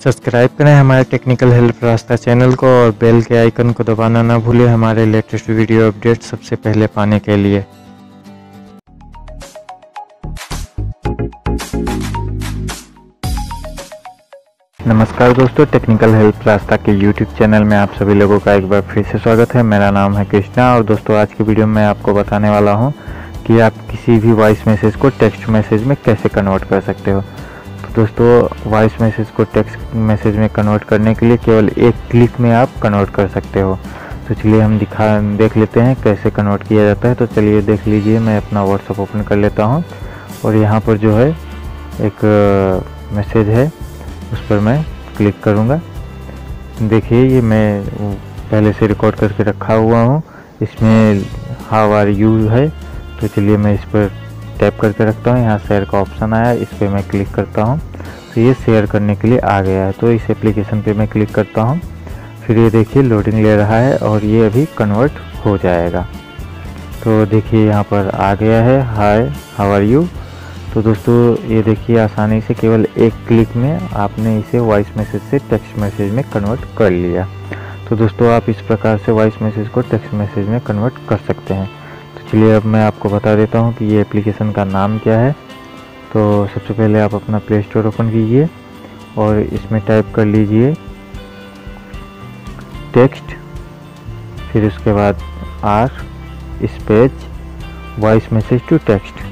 Subscribe करें हमारे technical help रास्ता चैनल को और बेल के आइकन को दबाना ना भूलें हमारे लेटेस्ट वीडियो अपडेट सबसे पहले पाने के लिए। नमस्कार दोस्तों टेक्निकल हेल्प रास्ता के यूट्यूब चैनल में आप सभी लोगों का एक बार फिर से स्वागत है। मेरा नाम है कृष्णा और दोस्तों, आज की वीडियो में आपको बताने वाला हूँ कि आप किसी भी वॉइस मैसेज को टेक्स्ट मैसेज में कैसे कन्वर्ट कर सकते हो। दोस्तों वॉइस मैसेज को टेक्स्ट मैसेज में कन्वर्ट करने के लिए केवल एक क्लिक में आप कन्वर्ट कर सकते हो। तो चलिए हम दिखा, देख लेते हैं कैसे कन्वर्ट किया जाता है। तो चलिए देख लीजिए, मैं अपना व्हाट्सअप ओपन कर लेता हूँ। और यहाँ पर जो है, एक मैसेज है, उस पर मैं क्लिक करूँगा। देखिए, ये मैं पहले से रिकॉर्ड करके रखा हुआ हूँ। इसमें हाउ आर यू है। तो चलिए मैं इस पर टैप करके रखता हूँ। यहाँ शेयर का ऑप्शन आया, इस पर मैं क्लिक करता हूँ। तो ये शेयर करने के लिए आ गया है। तो इस एप्लीकेशन पे मैं क्लिक करता हूँ। फिर ये देखिए लोडिंग ले रहा है और ये अभी कन्वर्ट हो जाएगा। तो देखिए यहाँ पर आ गया है। हाय हाउ आर यू तो दोस्तों, ये देखिए आसानी से केवल एक क्लिक में आपने इसे वॉइस मैसेज से टेक्स्ट मैसेज में कन्वर्ट कर लिया। तो दोस्तों, आप इस प्रकार से वॉइस मैसेज को टेक्स्ट मैसेज में कन्वर्ट कर सकते हैं। तो चलिए अब मैं आपको बता देता हूँ कि ये एप्लीकेशन का नाम क्या है। तो सबसे पहले आप अपना प्ले स्टोर ओपन कीजिए और इसमें टाइप कर लीजिए टेक्स्ट फिर उसके बाद are speech voice message to text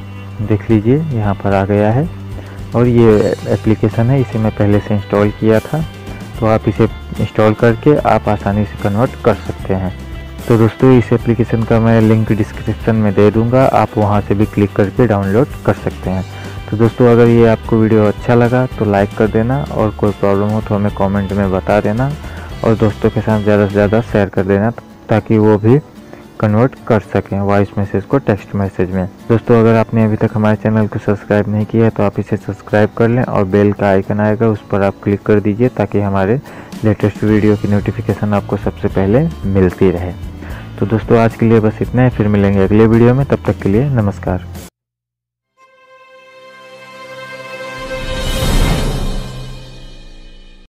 देख लीजिए, यहाँ पर आ गया है। और ये एप्लीकेशन है, इसे मैं पहले से इंस्टॉल किया था। तो आप इसे इंस्टॉल करके आप आसानी से कन्वर्ट कर सकते हैं। तो दोस्तों, इस एप्लीकेशन का मैं लिंक डिस्क्रिप्शन में दे दूँगा। आप वहाँ से भी क्लिक करके डाउनलोड कर सकते हैं। तो दोस्तों, अगर ये आपको वीडियो अच्छा लगा तो लाइक कर देना और कोई प्रॉब्लम हो तो हमें कमेंट में बता देना और दोस्तों के साथ ज़्यादा से ज़्यादा शेयर कर देना ताकि वो भी कन्वर्ट कर सकें वॉइस मैसेज को टेक्स्ट मैसेज में। दोस्तों, अगर आपने अभी तक हमारे चैनल को सब्सक्राइब नहीं किया है तो आप इसे सब्सक्राइब कर लें और बेल का आइकन आएगा, उस पर आप क्लिक कर दीजिए ताकि हमारे लेटेस्ट वीडियो की नोटिफिकेशन आपको सबसे पहले मिलती रहे। तो दोस्तों, आज के लिए बस इतना है, फिर मिलेंगे अगले वीडियो में, तब तक के लिए नमस्कार।